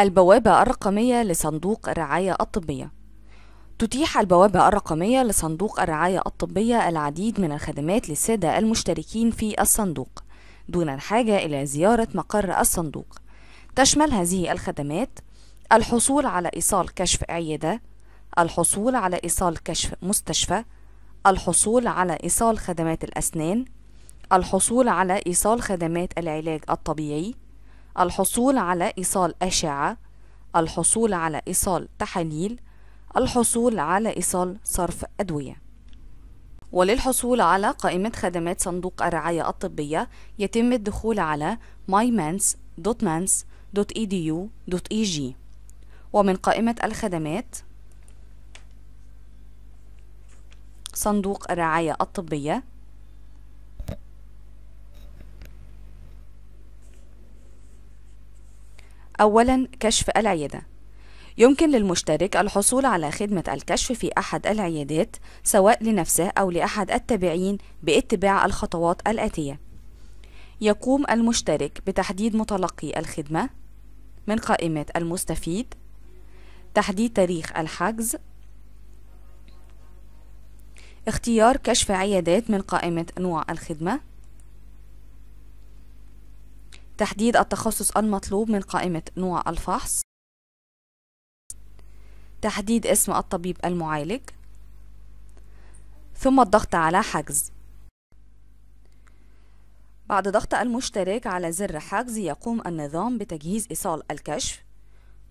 البوابة الرقمية لصندوق الرعاية الطبية. تتيح البوابة الرقمية لصندوق الرعاية الطبية العديد من الخدمات للسادة المشتركين في الصندوق دون الحاجة إلى زيارة مقر الصندوق. تشمل هذه الخدمات الحصول على إيصال كشف عيادة الحصول على إيصال كشف مستشفى الحصول على إيصال خدمات الأسنان الحصول على إيصال خدمات العلاج الطبيعي الحصول على إيصال أشعة الحصول على إيصال تحاليل الحصول على إيصال صرف أدوية. وللحصول على قائمة خدمات صندوق الرعاية الطبية يتم الدخول على mymans.mans.edu.eg ومن قائمة الخدمات صندوق الرعاية الطبية أولا كشف العيادة. يمكن للمشترك الحصول على خدمة الكشف في أحد العيادات سواء لنفسه أو لأحد التابعين باتباع الخطوات الآتية. يقوم المشترك بتحديد متلقي الخدمة من قائمة المستفيد تحديد تاريخ الحجز اختيار كشف عيادات من قائمة نوع الخدمة تحديد التخصص المطلوب من قائمة نوع الفحص. تحديد اسم الطبيب المعالج. ثم الضغط على حجز. بعد ضغط المشترك على زر حجز يقوم النظام بتجهيز إيصال الكشف.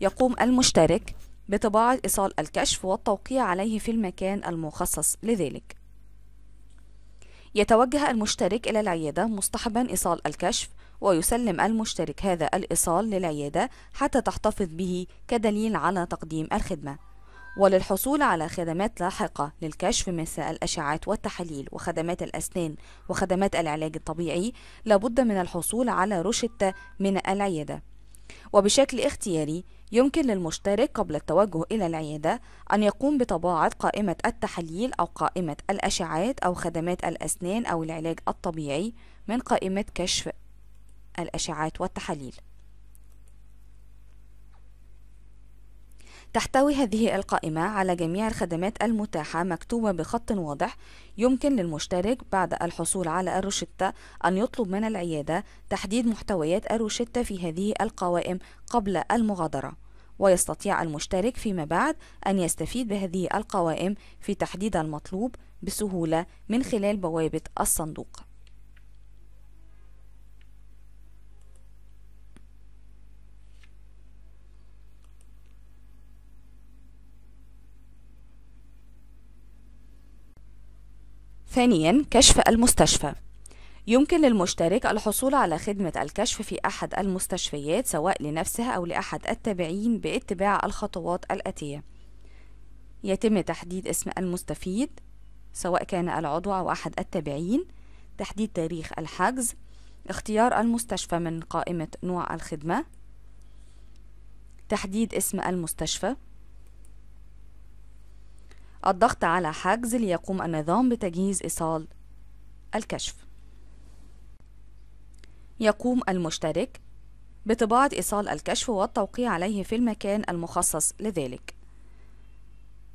يقوم المشترك بطباعة إيصال الكشف والتوقيع عليه في المكان المخصص لذلك. يتوجه المشترك إلى العيادة مصطحبا إيصال الكشف ويسلم المشترك هذا الإيصال للعيادة حتى تحتفظ به كدليل على تقديم الخدمة. وللحصول على خدمات لاحقة للكشف مثل الأشعات والتحاليل وخدمات الأسنان وخدمات العلاج الطبيعي لابد من الحصول على روشتة من العيادة. وبشكل اختياري يمكن للمشترك قبل التوجه إلى العيادة أن يقوم بطباعة قائمة التحاليل أو قائمة الأشعات أو خدمات الأسنان أو العلاج الطبيعي من قائمة كشف الأشعات والتحاليل. تحتوي هذه القائمة على جميع الخدمات المتاحة مكتوبة بخط واضح يمكن للمشترك بعد الحصول على الروشتة أن يطلب من العيادة تحديد محتويات الروشتة في هذه القوائم قبل المغادرة. ويستطيع المشترك فيما بعد أن يستفيد بهذه القوائم في تحديد المطلوب بسهولة من خلال بوابة الصندوق. ثانيا كشف المستشفى. يمكن للمشترك الحصول على خدمة الكشف في أحد المستشفيات سواء لنفسه أو لأحد التابعين باتباع الخطوات الآتية. يتم تحديد اسم المستفيد سواء كان العضو أو أحد التابعين. تحديد تاريخ الحجز اختيار المستشفى من قائمة نوع الخدمة. تحديد اسم المستشفى. الضغط على حجز ليقوم النظام بتجهيز إيصال الكشف. يقوم المشترك بطباعة إيصال الكشف والتوقيع عليه في المكان المخصص لذلك.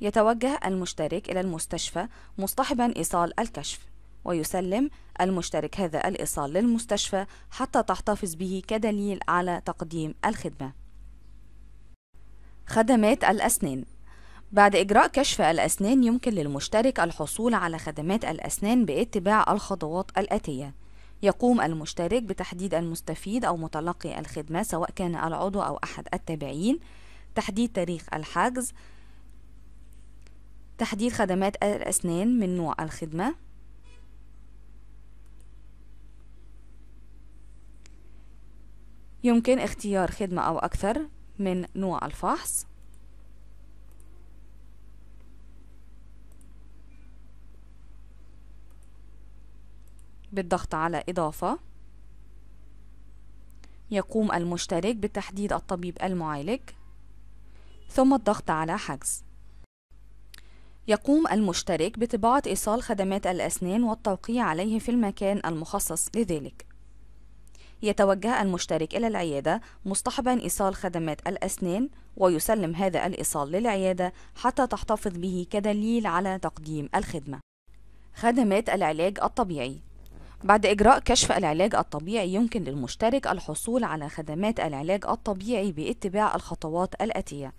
يتوجه المشترك إلى المستشفى مصطحبا إيصال الكشف ويسلم المشترك هذا الإيصال للمستشفى حتى تحتفظ به كدليل على تقديم الخدمة. خدمات الأسنان بعد إجراء كشف الأسنان يمكن للمشترك الحصول على خدمات الأسنان باتباع الخطوات الآتية. يقوم المشترك بتحديد المستفيد أو متلقي الخدمة سواء كان العضو أو أحد التابعين. تحديد تاريخ الحجز. تحديد خدمات الأسنان من نوع الخدمة. يمكن اختيار خدمة أو أكثر من نوع الفحص. بالضغط على إضافة يقوم المشترك بتحديد الطبيب المعالج ثم الضغط على حجز. يقوم المشترك بطباعة إيصال خدمات الأسنان والتوقيع عليه في المكان المخصص لذلك. يتوجه المشترك إلى العيادة مصطحبا إيصال خدمات الأسنان ويسلم هذا الإيصال للعيادة حتى تحتفظ به كدليل على تقديم الخدمة. خدمات العلاج الطبيعي بعد إجراء كشف العلاج الطبيعي يمكن للمشترك الحصول على خدمات العلاج الطبيعي باتباع الخطوات الآتية.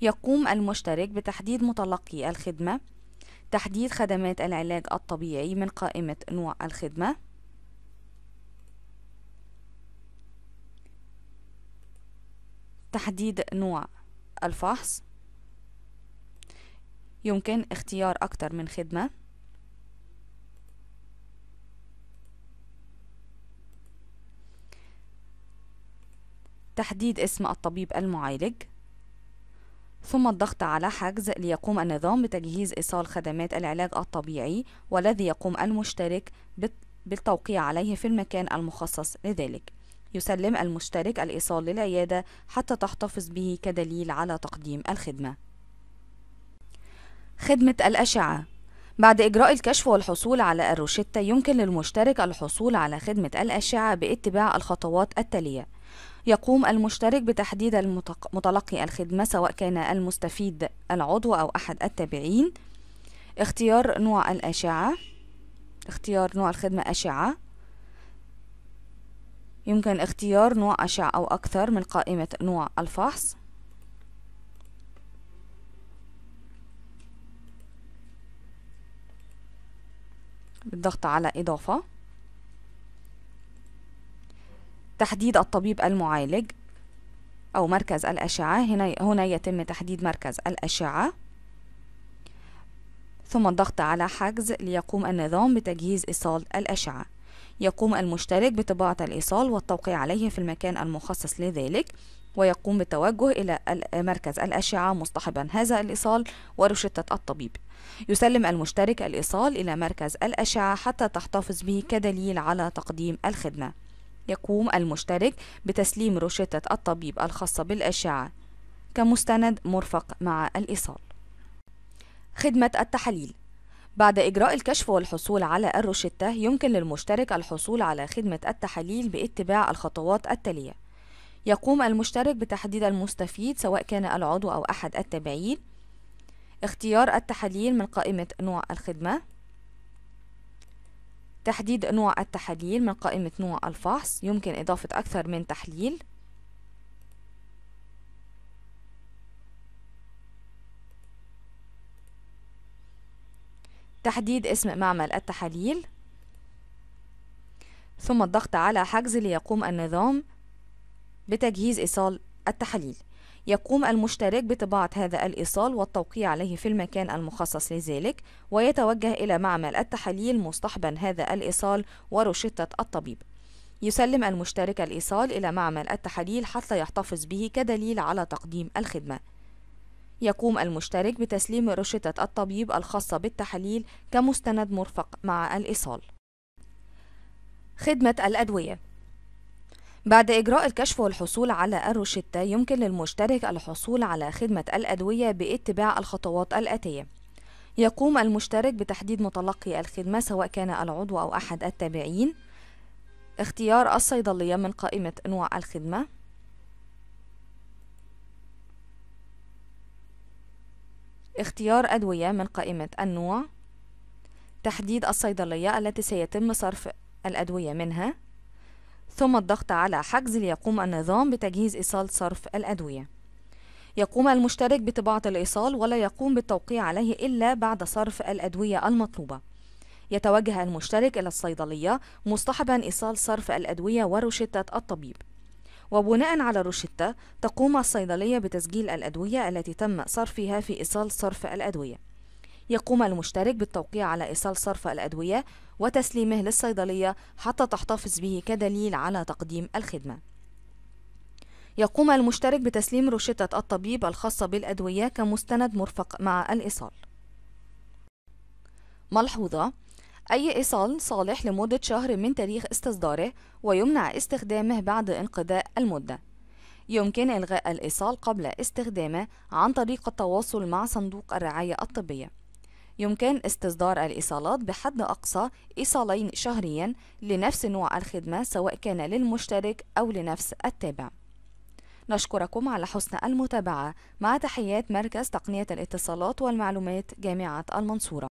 يقوم المشترك بتحديد متلقي الخدمة تحديد خدمات العلاج الطبيعي من قائمة نوع الخدمة تحديد نوع الفحص يمكن اختيار أكثر من خدمة. تحديد اسم الطبيب المعالج ثم الضغط على حجز ليقوم النظام بتجهيز إيصال خدمات العلاج الطبيعي والذي يقوم المشترك بالتوقيع عليه في المكان المخصص لذلك. يسلم المشترك الإيصال للعيادة حتى تحتفظ به كدليل على تقديم الخدمة. خدمة الأشعة. بعد إجراء الكشف والحصول على الروشتة يمكن للمشترك الحصول على خدمة الأشعة باتباع الخطوات التالية. يقوم المشترك بتحديد متلقي الخدمة سواء كان المستفيد العضو أو أحد التابعين. اختيار نوع الأشعة. اختيار نوع الخدمة أشعة. يمكن اختيار نوع أشعة أو أكثر من قائمة نوع الفحص. بالضغط على إضافة. تحديد الطبيب المعالج أو مركز الأشعة. هنا هنا يتم تحديد مركز الأشعة. ثم الضغط على حجز ليقوم النظام بتجهيز إيصال الأشعة. يقوم المشترك بطباعة الإيصال والتوقيع عليه في المكان المخصص لذلك ويقوم بالتوجه إلى مركز الأشعة مصطحبا هذا الإيصال ورشدة الطبيب. يسلم المشترك الإيصال إلى مركز الأشعة حتى تحتفظ به كدليل على تقديم الخدمة. يقوم المشترك بتسليم روشتة الطبيب الخاصة بالأشعة كمستند مرفق مع الإيصال. خدمة التحاليل. بعد إجراء الكشف والحصول على الروشتة يمكن للمشترك الحصول على خدمة التحاليل باتباع الخطوات التالية. يقوم المشترك بتحديد المستفيد سواء كان العضو أو أحد التابعين. اختيار التحاليل من قائمة نوع الخدمة. تحديد نوع التحاليل من قائمة نوع الفحص. يمكن إضافة أكثر من تحليل. تحديد اسم معمل التحاليل. ثم الضغط على حجز ليقوم النظام بتجهيز إيصال التحاليل. يقوم المشترك بطباعة هذا الإيصال والتوقيع عليه في المكان المخصص لذلك ويتوجه إلى معمل التحاليل مصطحبا هذا الإيصال ورشدة الطبيب. يسلم المشترك الإيصال إلى معمل التحاليل حتى يحتفظ به كدليل على تقديم الخدمة. يقوم المشترك بتسليم رشدة الطبيب الخاصة بالتحاليل كمستند مرفق مع الإيصال. خدمة الأدوية. بعد إجراء الكشف والحصول على الروشتة يمكن للمشترك الحصول على خدمة الأدوية باتباع الخطوات الآتية. يقوم المشترك بتحديد متلقي الخدمة سواء كان العضو أو أحد التابعين. اختيار الصيدلية من قائمة نوع الخدمة. اختيار أدوية من قائمة النوع. تحديد الصيدلية التي سيتم صرف الأدوية منها. ثم الضغط على حجز ليقوم النظام بتجهيز إيصال صرف الأدوية. يقوم المشترك بطباعة الإيصال ولا يقوم بالتوقيع عليه إلا بعد صرف الأدوية المطلوبة. يتوجه المشترك إلى الصيدلية مصطحبا إيصال صرف الأدوية وروشتة الطبيب. وبناء على الروشتة تقوم الصيدلية بتسجيل الأدوية التي تم صرفها في إيصال صرف الأدوية. يقوم المشترك بالتوقيع على إيصال صرف الأدوية وتسليمه للصيدلية حتى تحتفظ به كدليل على تقديم الخدمة. يقوم المشترك بتسليم روشتة الطبيب الخاصة بالأدوية كمستند مرفق مع الإيصال. ملحوظة: أي إيصال صالح لمدة شهر من تاريخ استصداره ويمنع استخدامه بعد انقضاء المدة. يمكن إلغاء الإيصال قبل استخدامه عن طريق التواصل مع صندوق الرعاية الطبية. يمكن استصدار الإيصالات بحد أقصى إيصالين شهريا لنفس نوع الخدمة سواء كان للمشترك أو لنفس التابع. نشكركم على حسن المتابعة. مع تحيات مركز تقنية الاتصالات والمعلومات جامعة المنصورة.